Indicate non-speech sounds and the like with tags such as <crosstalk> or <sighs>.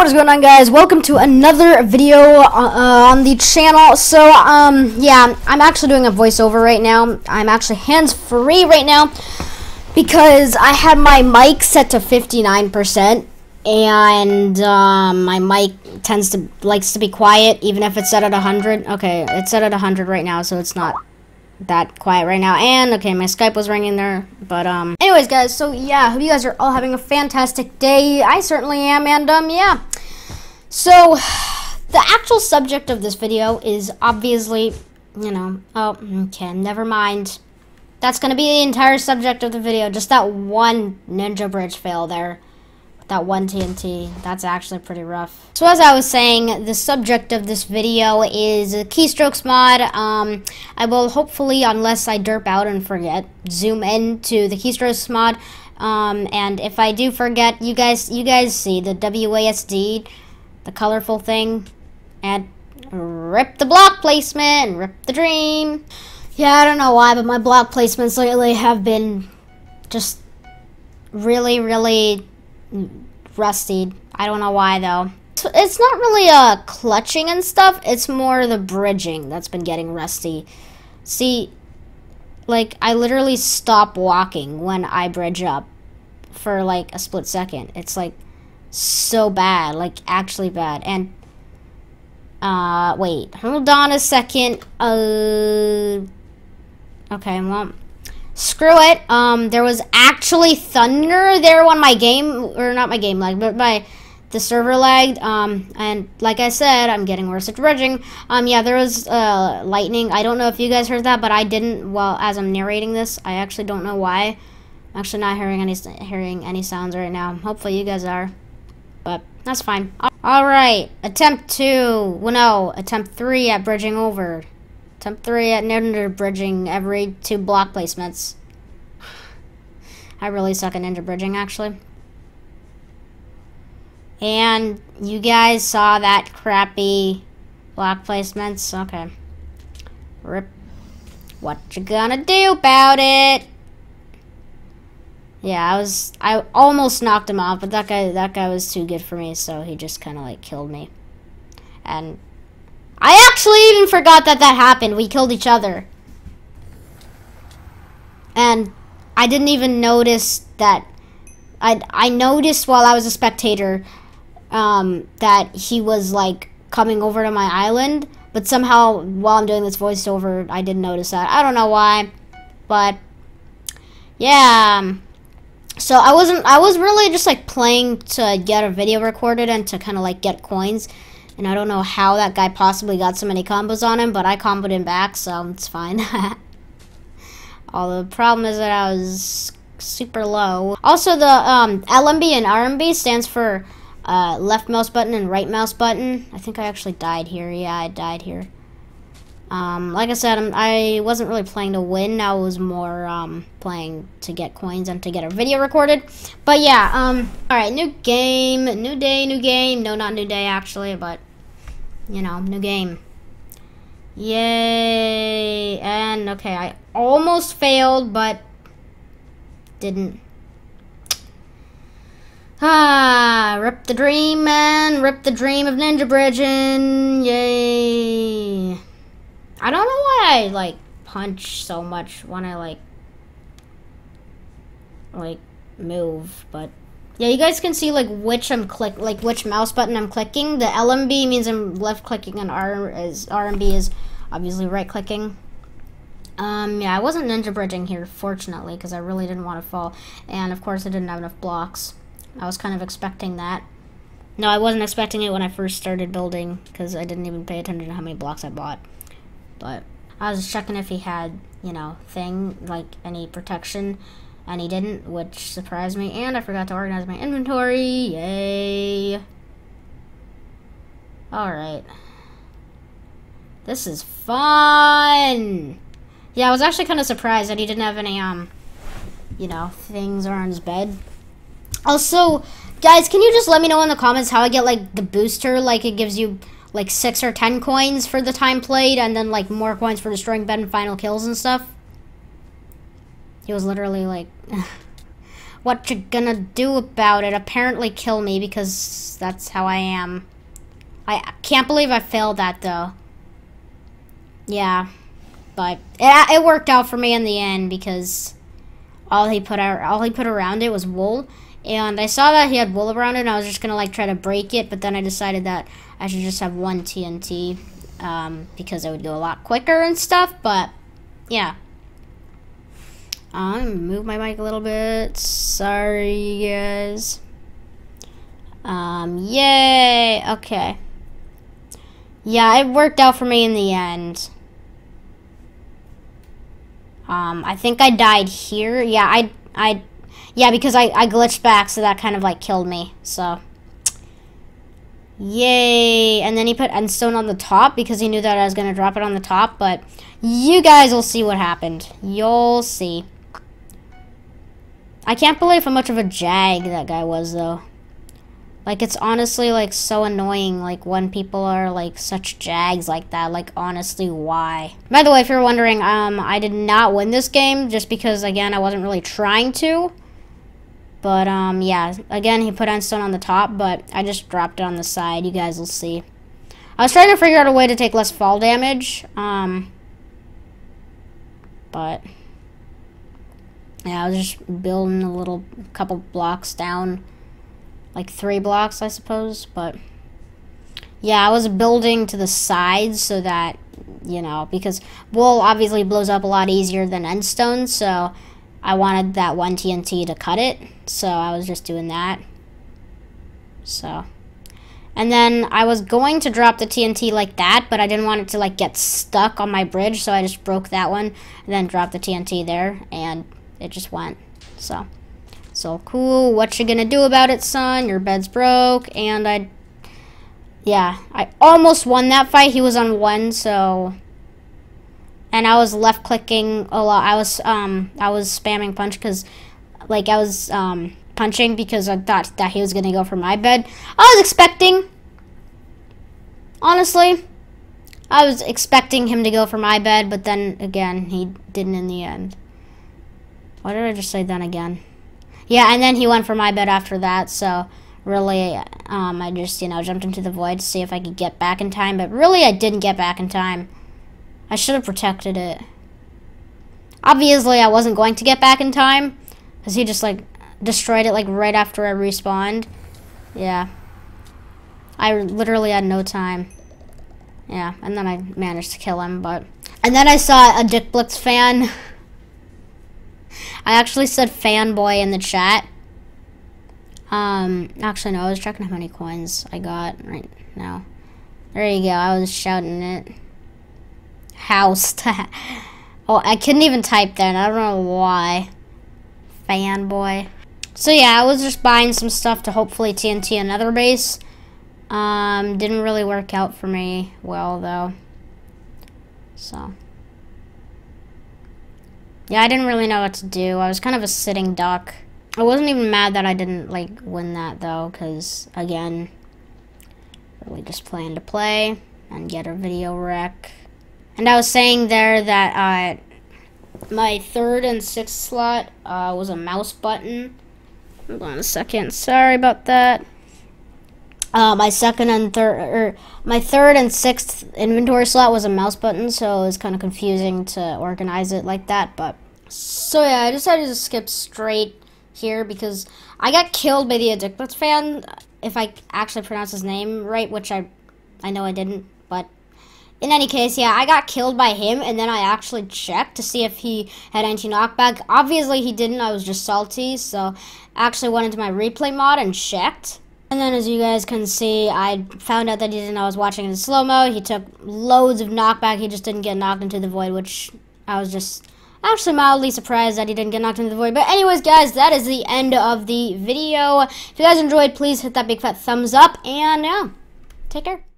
what is going on guys? Welcome to another video uh, on the channel. So, um, yeah, I'm actually doing a voiceover right now. I'm actually hands-free right now because I had my mic set to 59% and um, my mic tends to likes to be quiet even if it's set at 100. Okay, it's set at 100 right now, so it's not that quiet right now. And okay, my Skype was ringing there, but um, anyways, guys. So yeah, hope you guys are all having a fantastic day. I certainly am, and um, yeah. So <sighs> the actual subject of this video is obviously, you know, oh, okay, never mind. That's gonna be the entire subject of the video. Just that one Ninja Bridge fail there that one TNT. That's actually pretty rough. So as I was saying, the subject of this video is a keystrokes mod. Um, I will hopefully, unless I derp out and forget, zoom in to the keystrokes mod. Um, and if I do forget, you guys, you guys see the WASD, the colorful thing, and rip the block placement, rip the dream. Yeah, I don't know why, but my block placements lately have been just really, really rusty. I don't know why though. It's not really a clutching and stuff. It's more the bridging that's been getting rusty. See, like I literally stop walking when I bridge up for like a split second. It's like so bad, like actually bad. And uh wait, hold on a second. Uh Okay, well screw it. Um, there was actually thunder there when my game, or not my game lag, but my the server lagged. Um, and like I said, I'm getting worse at bridging. Um, yeah, there was uh, lightning. I don't know if you guys heard that, but I didn't. Well, as I'm narrating this, I actually don't know why. I'm actually not hearing any hearing any sounds right now. Hopefully, you guys are, but that's fine. All right, attempt two. Well, no, attempt three at bridging over. Attempt 3 at ninja bridging every two block placements. I really suck at ninja bridging, actually. And you guys saw that crappy block placements? Okay. Rip. What you gonna do about it? Yeah, I was I almost knocked him off, but that guy that guy was too good for me, so he just kind of like killed me. And I actually even forgot that that happened. We killed each other. And I didn't even notice that. I, I noticed while I was a spectator um, that he was like coming over to my island. But somehow while I'm doing this voiceover, I didn't notice that. I don't know why. But yeah. So I wasn't, I was really just like playing to get a video recorded and to kind of like get coins. And I don't know how that guy possibly got so many combos on him, but I comboed him back, so it's fine. <laughs> All the problem is that I was super low. Also, the um, LMB and RMB stands for uh, left mouse button and right mouse button. I think I actually died here. Yeah, I died here. Um, like I said, I'm, I was not really playing to win. I was more um, playing to get coins and to get a video recorded. But yeah, um, all right, new game, new day, new game. No, not new day actually, but you know, new game. Yay! And, okay, I almost failed, but didn't. Ah, rip the dream, man. Rip the dream of ninja bridging. Yay. I don't know why I, like, punch so much when I, like, like, move, but yeah, you guys can see like which I'm click like which mouse button I'm clicking. The LMB means I'm left clicking and R is RMB is obviously right clicking. Um, yeah, I wasn't ninja bridging here, fortunately, because I really didn't want to fall. And of course, I didn't have enough blocks. I was kind of expecting that. No, I wasn't expecting it when I first started building, because I didn't even pay attention to how many blocks I bought. But I was checking if he had, you know, thing, like any protection and he didn't, which surprised me. And I forgot to organize my inventory. Yay. Alright. This is fun! Yeah, I was actually kind of surprised that he didn't have any, um, you know, things around his bed. Also, guys, can you just let me know in the comments how I get, like, the booster? Like, it gives you, like, 6 or 10 coins for the time played, and then, like, more coins for destroying bed and final kills and stuff. He was literally like, <sighs> What you gonna do about it? Apparently kill me because that's how I am. I can't believe I failed that though. Yeah, but it, it worked out for me in the end because all he put out, all he put around it was wool, and I saw that he had wool around it, and I was just gonna like try to break it, but then I decided that I should just have one TNT um, because it would go a lot quicker and stuff. But yeah. Um, move my mic a little bit. Sorry, guys. Um, yay. Okay. Yeah, it worked out for me in the end. Um, I think I died here. Yeah, I, I, yeah, because I, I glitched back, so that kind of, like, killed me. So, yay. And then he put endstone on the top because he knew that I was going to drop it on the top, but you guys will see what happened. You'll see. I can't believe how much of a jag that guy was, though. Like, it's honestly, like, so annoying, like, when people are, like, such jags like that. Like, honestly, why? By the way, if you're wondering, um, I did not win this game just because, again, I wasn't really trying to. But, um, yeah. Again, he put endstone on the top, but I just dropped it on the side. You guys will see. I was trying to figure out a way to take less fall damage, um, but... Yeah, I was just building a little couple blocks down like three blocks, I suppose. But yeah, I was building to the sides so that, you know, because wool obviously blows up a lot easier than endstone. So I wanted that one TNT to cut it. So I was just doing that. So. And then I was going to drop the TNT like that, but I didn't want it to like get stuck on my bridge, so I just broke that one and then dropped the TNT there, and it just went. So. So cool. What you gonna do about it, son? Your bed's broke. And I, yeah, I almost won that fight. He was on one, so. And I was left clicking a lot. I was um I was spamming punch because, like I was um punching because I thought that he was gonna go for my bed. I was expecting. Honestly, I was expecting him to go for my bed, but then again, he didn't in the end. Why did I just say then again? Yeah, and then he went for my bed after that, so really, um, I just, you know, jumped into the void to see if I could get back in time, but really I didn't get back in time. I should have protected it. Obviously, I wasn't going to get back in time, because he just, like, destroyed it, like, right after I respawned. Yeah. I literally had no time. Yeah, and then I managed to kill him, but... And then I saw a Dick Blitz fan <laughs> I actually said fanboy in the chat. Um, actually, no, I was checking how many coins I got right now. There you go. I was shouting it. House. <laughs> oh, I couldn't even type that. I don't know why. Fanboy. So yeah, I was just buying some stuff to hopefully TNT another base. Um, didn't really work out for me well though. So. Yeah, I didn't really know what to do. I was kind of a sitting duck. I wasn't even mad that I didn't, like, win that, though, because, again, really just playing to play and get a video wreck. And I was saying there that uh, my third and sixth slot uh, was a mouse button. Hold on a second. Sorry about that. Uh, my second and third, or my third and sixth inventory slot was a mouse button, so it was kind of confusing to organize it like that. But so yeah, I decided to skip straight here because I got killed by the Addictless fan. If I actually pronounce his name right, which I, I know I didn't, but in any case, yeah, I got killed by him, and then I actually checked to see if he had anti-knockback. Obviously, he didn't. I was just salty, so I actually went into my replay mod and checked and then as you guys can see, I found out that he didn't I was watching in slow-mo. He took loads of knockback. He just didn't get knocked into the void, which I was just actually mildly surprised that he didn't get knocked into the void. But anyways, guys, that is the end of the video. If you guys enjoyed, please hit that big fat thumbs up. And yeah, take care.